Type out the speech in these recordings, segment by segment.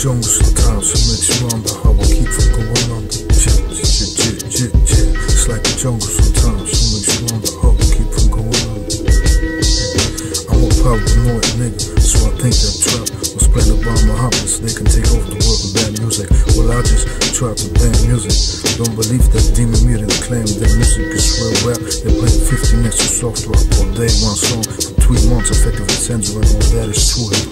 Jungle style, so much mamba, how I keep from going under. the jet, jet, jet, jet. It's like a jungle sometimes, so much mamba, how I keep from going under. I'm a paranoid nigga, so I think that trap was played by so They can take over the world with bad music. Well, I just try to ban music. Don't believe that demon mutant claim that music is real rap. They play 50 next to soft rock all day, one song for three months, effectively censoring all that is true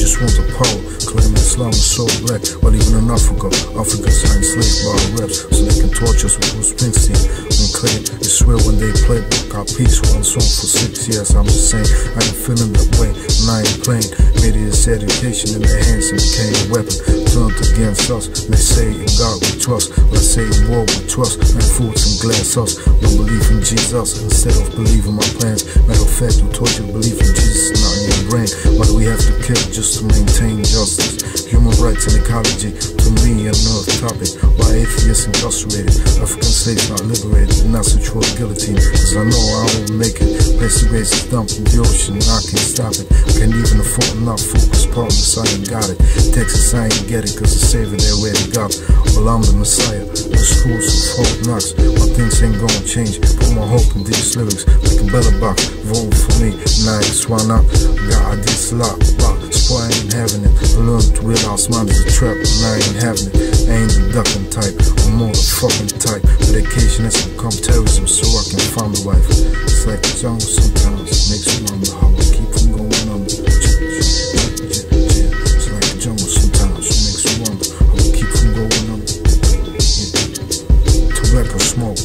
just want the power, claiming Islam is so black. While even in Africa, Africans are enslaved by reps, so they can torture us with Bruce Springsteen. When claim it's real when they play our peace one song for six years. I'm just saying, I ain't feeling that way, and I ain't playing. Media's education in their hands and became a weapon turned against us. They say in God we trust, but I say in war we trust. And fools and glass us. No believe in Jesus instead of believing my plans. Matter of fact, we taught you believe in Jesus, not in your brain. Why do we have to kill just to maintain justice? Human rights and ecology, to me, another topic. Why atheists incarcerated? African slaves not liberated, not such for guillotine. Cause I know I won't make it. Place the is dumped in the ocean, I can't stop it. I can't even afford not focus partners, I ain't got it. Texas, I ain't get it, cause the savior they already got. Well, I'm the messiah, the schools of knocks. My things ain't gonna change. Put my hope in these lyrics, like a bella box. Vote for me, nice, why not? This lot, rock. So I ain't having it. I to realize mine is a trap, and I ain't having it. I ain't the ducking type, I'm more the fucking type. Dedication has become terrorism, so I can find a wife. It's like a jungle sometimes, makes me wonder how I keep from going under. It's like a jungle sometimes, makes me wonder how I keep from going under. Tobacco smoke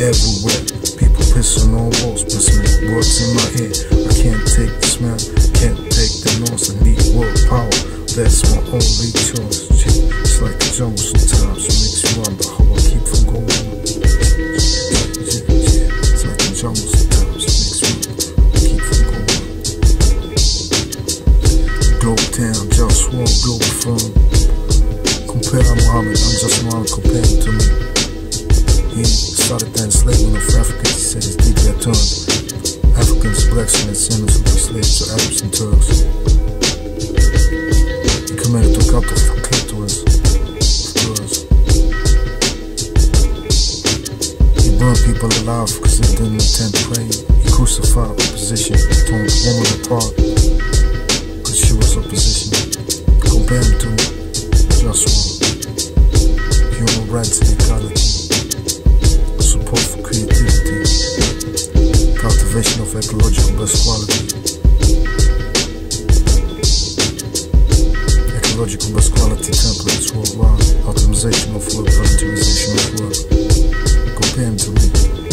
everywhere. People pissing on walls, pissing words in my head. I can't take the smell, can't take the noise. I need world power. That's my only choice. It's like a jungle sometimes. It makes you wonder how I keep from going It's like a jungle sometimes. It makes how I keep from going. Globe town, just one global firm. Compare Muhammad, I'm just one compared to me. He started the enslavement of Africans, he said his DJ turned. Africans, blacks, and sinners were slaves to Arabs and committed to cut off the clitoris of girls. He burned people alive because they didn't intend attend praying. He crucified opposition, torn woman apart because she was opposition. Compare him to ecological best quality templates worldwide, optimization of work, voluntarization of work. Compare to me.